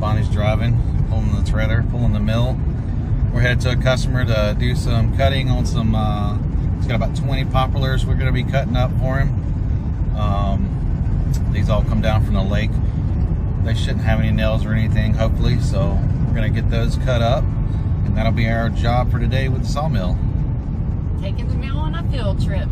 Bonnie's driving, pulling the trailer, pulling the mill. We're headed to a customer to do some cutting on some, uh, he's got about 20 poplars we're gonna be cutting up for him. Um, these all come down from the lake. They shouldn't have any nails or anything, hopefully, so we're gonna get those cut up and that'll be our job for today with the sawmill. Taking the mill on a field trip.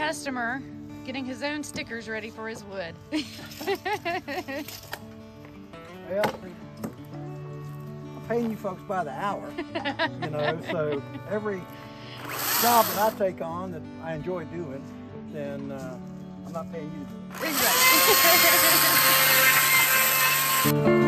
Customer getting his own stickers ready for his wood. Well, I'm paying you folks by the hour, you know, so every job that I take on that I enjoy doing, then uh, I'm not paying you. to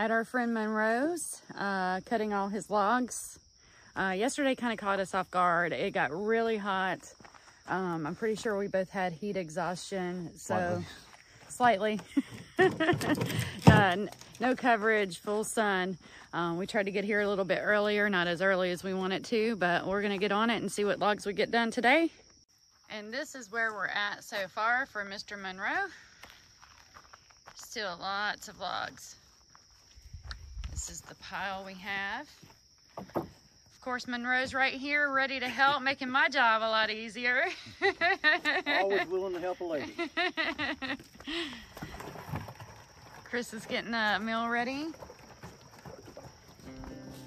at our friend Monroe's, uh, cutting all his logs. Uh, yesterday kind of caught us off guard. It got really hot. Um, I'm pretty sure we both had heat exhaustion. So slightly, uh, no coverage, full sun. Um, we tried to get here a little bit earlier, not as early as we wanted to, but we're gonna get on it and see what logs we get done today. And this is where we're at so far for Mr. Monroe. Still lots of logs. This is the pile we have. Of course, Monroe's right here, ready to help, making my job a lot easier. Always willing to help a lady. Chris is getting the meal ready.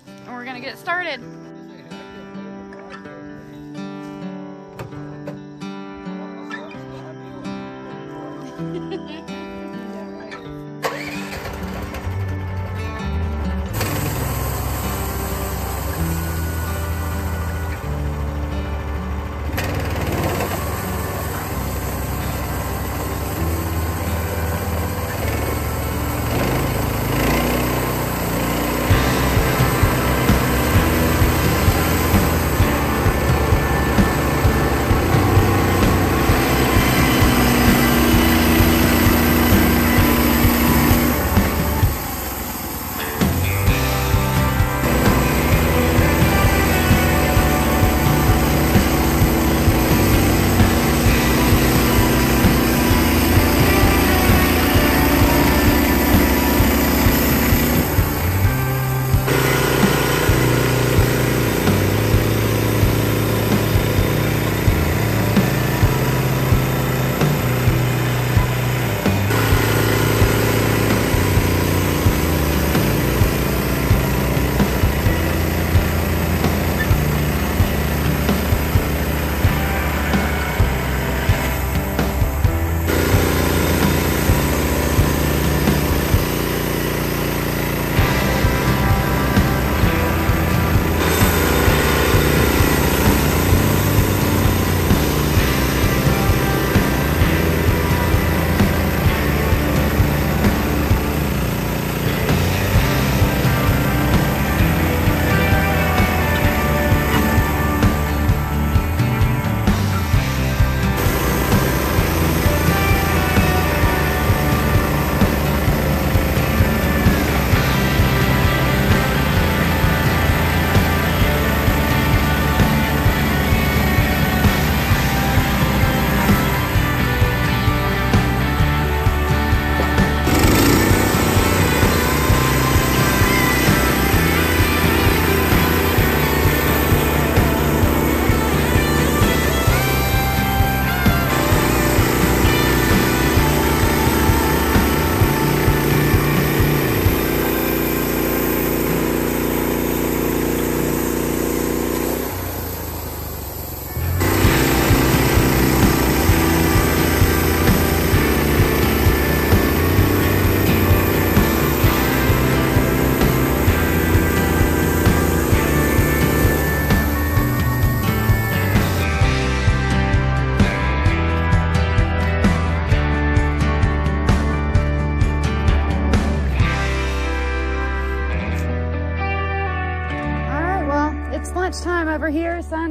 And we're gonna get started.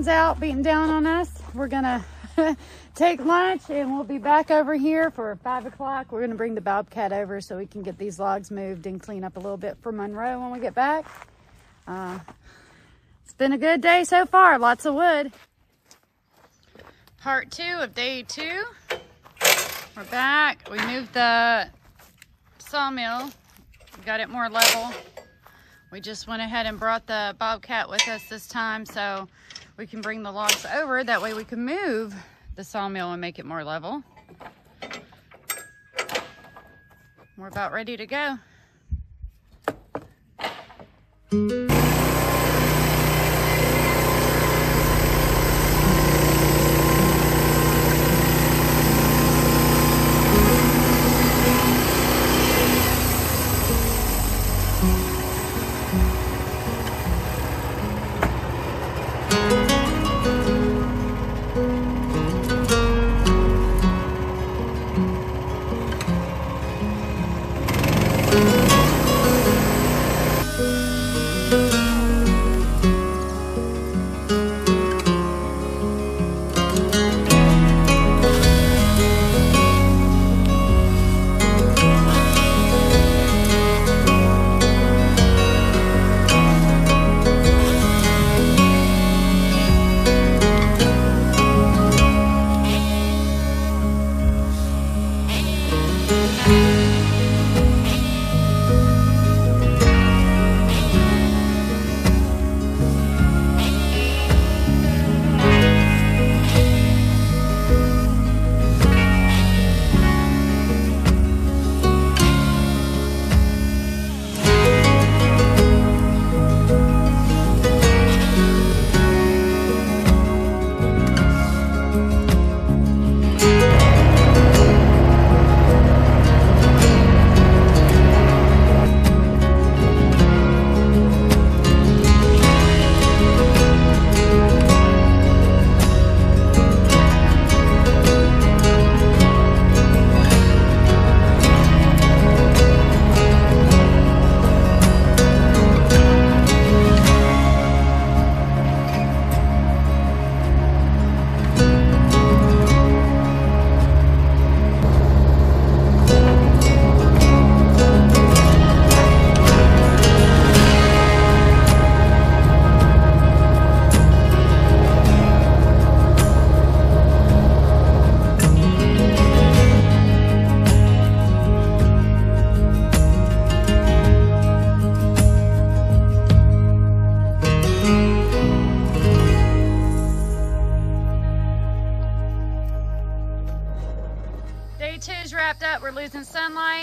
Sun's out, beating down on us. We're gonna take lunch and we'll be back over here for five o'clock. We're gonna bring the Bobcat over so we can get these logs moved and clean up a little bit for Monroe when we get back. Uh, it's been a good day so far, lots of wood. Part two of day two. We're back. We moved the sawmill, got it more level. We just went ahead and brought the Bobcat with us this time so we can bring the logs over. That way we can move the sawmill and make it more level. We're about ready to go.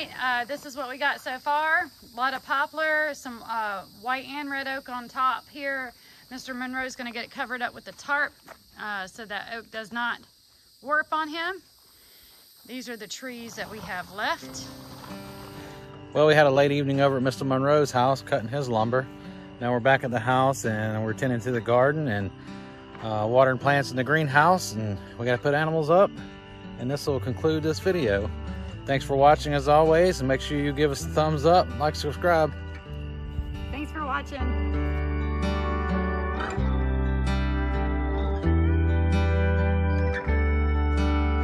Sunlight. Uh, this is what we got so far. A lot of poplar, some uh, white and red oak on top here. Mr. Monroe is gonna get it covered up with the tarp uh, so that oak does not warp on him. These are the trees that we have left. Well, we had a late evening over at Mr. Monroe's house cutting his lumber. Now we're back at the house and we're tending to the garden and uh, watering plants in the greenhouse and we got to put animals up and this will conclude this video. Thanks for watching as always and make sure you give us a thumbs up, like, subscribe. Thanks for watching.